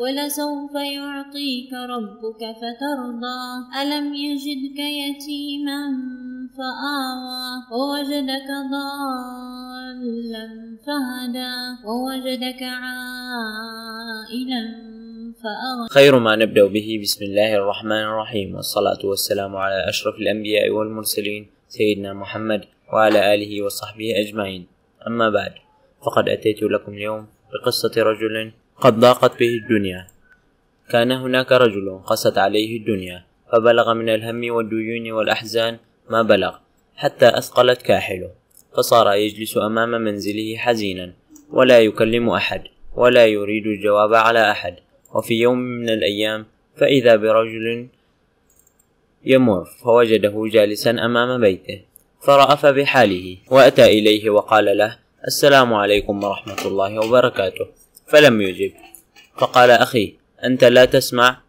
ولسوف يعطيك ربك فترضى. ألم يجدك يتيما فآوى. ووجدك ضالا فهدى. ووجدك عائلا خير ما نبدأ به. بسم الله الرحمن الرحيم. والصلاة والسلام على أشرف الأنبياء والمرسلين سيدنا محمد وعلى آله وصحبه أجمعين. أما بعد فقد أتيت لكم اليوم بقصة رجل قد ضاقت به الدنيا. كان هناك رجل قست عليه الدنيا فبلغ من الهم والديون والأحزان ما بلغ حتى أثقلت كاحله فصار يجلس أمام منزله حزينا ولا يكلم أحد ولا يريد الجواب على أحد. وفي يوم من الأيام فإذا برجل يمر فوجده جالسا أمام بيته فرأف بحاله وأتى إليه وقال له السلام عليكم ورحمة الله وبركاته. فلم يجب. فقال أخي أنت لا تسمع؟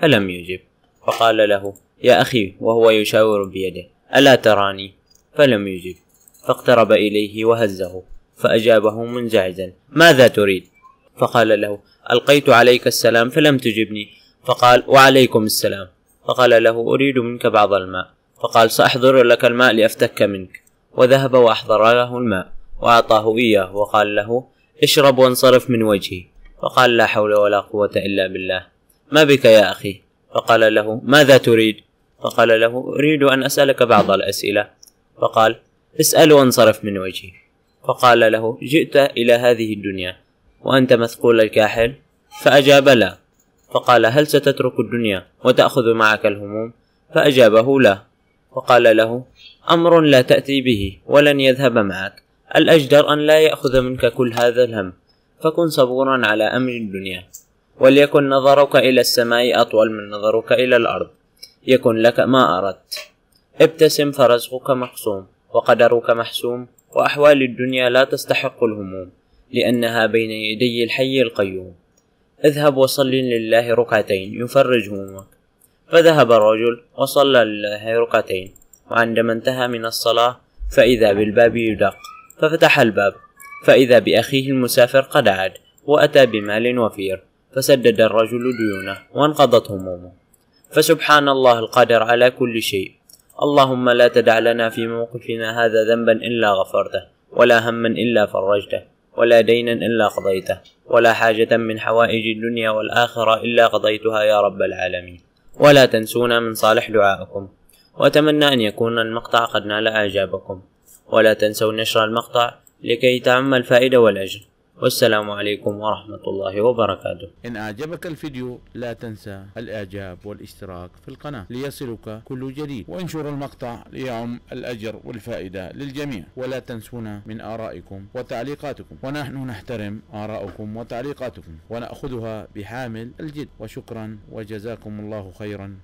فلم يجب. فقال له يا أخي وهو يشاور بيده ألا تراني؟ فلم يجب. فاقترب إليه وهزه فأجابه منزعجا ماذا تريد؟ فقال له ألقيت عليك السلام فلم تجبني. فقال وعليكم السلام. فقال له أريد منك بعض الماء. فقال سأحضر لك الماء لأفتك منك. وذهب وأحضر له الماء وأعطاه إياه وقال له اشرب وانصرف من وجهي. فقال لا حول ولا قوة إلا بالله. ما بك يا أخي؟ فقال له ماذا تريد؟ فقال له أريد أن أسألك بعض الأسئلة. فقال اسأل وانصرف من وجهي. فقال له جئت إلى هذه الدنيا وأنت مثقول الكاحل؟ فأجاب لا. فقال هل ستترك الدنيا وتأخذ معك الهموم؟ فأجابه لا. وقال له أمر لا تأتي به ولن يذهب معك. الأجدر أن لا يأخذ منك كل هذا الهم. فكن صبورا على أمر الدنيا وليكن نظرك إلى السماء أطول من نظرك إلى الأرض. يكن لك ما أردت. ابتسم فرزقك مقسوم وقدرك محسوم وأحوال الدنيا لا تستحق الهموم لأنها بين يدي الحي القيوم. اذهب وصل لله ركعتين يفرج همومك. فذهب الرجل وصلى لله ركعتين وعندما انتهى من الصلاة فإذا بالباب يدق. ففتح الباب. فإذا بأخيه المسافر قد عاد وأتى بمال وفير فسدد الرجل ديونه وانقضت همومه. فسبحان الله القادر على كل شيء. اللهم لا تدع لنا في موقفنا هذا ذنبا إلا غفرته ولا هما إلا فرجته ولا دينا إلا قضيته ولا حاجة من حوائج الدنيا والآخرة إلا قضيتها يا رب العالمين. ولا تنسونا من صالح دعائكم وأتمنى أن يكون المقطع قد نال إعجابكم. ولا تنسوا نشر المقطع لكي تعم الفائدة والأجر. والسلام عليكم ورحمة الله وبركاته. إن أعجبك الفيديو لا تنسى الإعجاب والاشتراك في القناة ليصلك كل جديد. وانشر المقطع ليعم الأجر والفائدة للجميع. ولا تنسونا من آرائكم وتعليقاتكم. ونحن نحترم آراءكم وتعليقاتكم. ونأخذها بحامل الجد. وشكرا. وجزاكم الله خيرا.